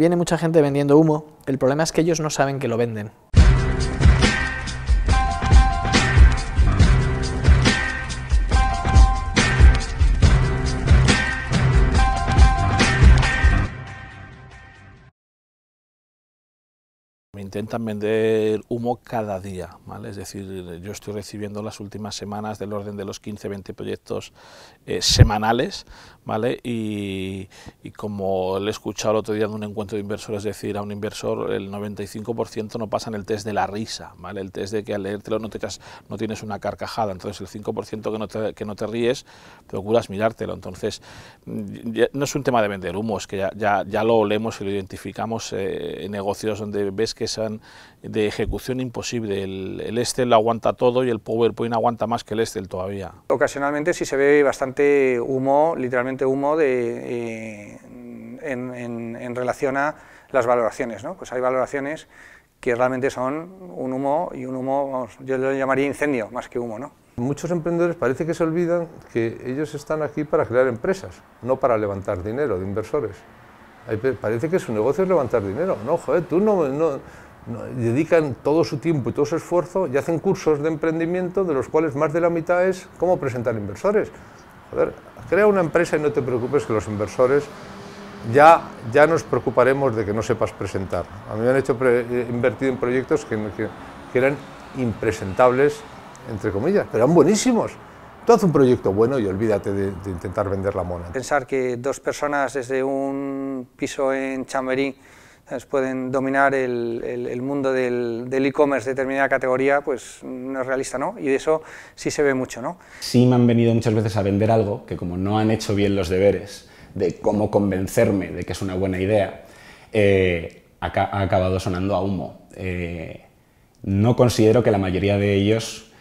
Viene mucha gente vendiendo humo, el problema es que ellos no saben que lo venden. Me intentan vender humo cada día, ¿vale? Es decir, yo estoy recibiendo las últimas semanas del orden de los 15-20 proyectos eh, semanales, ¿vale? Y, como le he escuchado el otro día en un encuentro de inversores decir a un inversor, el 95% no pasan el test de la risa, ¿vale? El test de que al leértelo no, te no tienes una carcajada, entonces el 5% que no, te, que no te ríes, procuras mirártelo. Entonces, no es un tema de vender humo, es que ya, ya, ya lo olemos y lo identificamos eh, en negocios donde ves que son de ejecución imposible. El, el, Excel aguanta todo y el PowerPoint aguanta más que el Excel todavía. Ocasionalmente sí se ve bastante humo, literalmente humo, de, eh, en, relación a las valoraciones. ¿no? Pues hay valoraciones que realmente son un humo y un humo, yo lo llamaría incendio más que humo. ¿no? Muchos emprendedores parece que se olvidan que ellos están aquí para crear empresas, no para levantar dinero de inversores. Parece que su negocio es levantar dinero. No, joder, tú no, no, dedican todo su tiempo y todo su esfuerzo y hacen cursos de emprendimiento de los cuales más de la mitad es cómo presentar inversores. Crea una empresa y no te preocupes que los inversores ya, ya nos preocuparemos de que no sepas presentar. A mí me han hecho eh, invertir en proyectos que eran impresentables, entre comillas, pero eran buenísimos. Tú haz un proyecto bueno y olvídate de, intentar vender la mona. Pensar que dos personas desde un piso en Chamberí pueden dominar el, el, mundo del e-commerce de determinada categoría, pues no es realista, ¿no? Y eso sí se ve mucho, ¿no? Sí me han venido muchas veces a vender algo que como no han hecho bien los deberes de cómo convencerme de que es una buena idea, eh, ha, acabado sonando a humo. Eh, no considero que la mayoría de ellos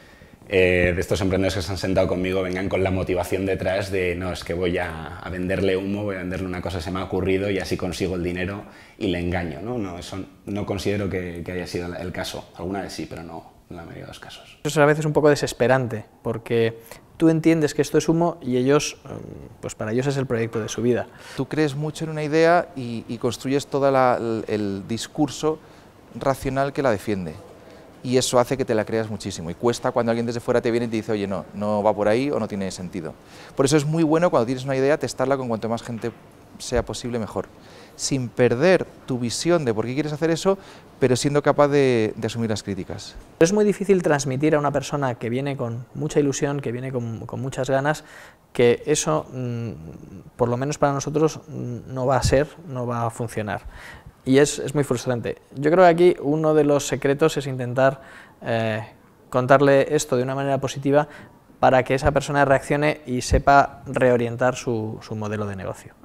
eh, de estos emprendedores que se han sentado conmigo vengan con la motivación detrás de no, es que voy a, venderle humo, voy a venderle una cosa que se me ha ocurrido y así consigo el dinero y le engaño. No, no, eso no considero que, haya sido el caso. Alguna vez sí, pero no en la mayoría de los casos. Eso es a veces un poco desesperante, porque tú entiendes que esto es humo y ellos, mm, pues para ellos es el proyecto de su vida. Tú crees mucho en una idea y, construyes todo el discurso racional que la defiende y eso hace que te la creas muchísimo y cuesta cuando alguien desde fuera te viene y te dice, oye, no, no va por ahí o no tiene sentido. Por eso es muy bueno cuando tienes una idea testarla con cuanto más gente sea posible mejor, sin perder tu visión de por qué quieres hacer eso, pero siendo capaz de, asumir las críticas. Es muy difícil transmitir a una persona que viene con mucha ilusión, que viene con, muchas ganas, que eso, mm, por lo menos para nosotros, mm, no va a ser, no va a funcionar y es, muy frustrante. Yo creo que aquí uno de los secretos es intentar eh, contarle esto de una manera positiva para que esa persona reaccione y sepa reorientar su modelo de negocio.